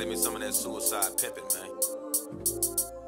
Slay me some of that suicide pimping, man.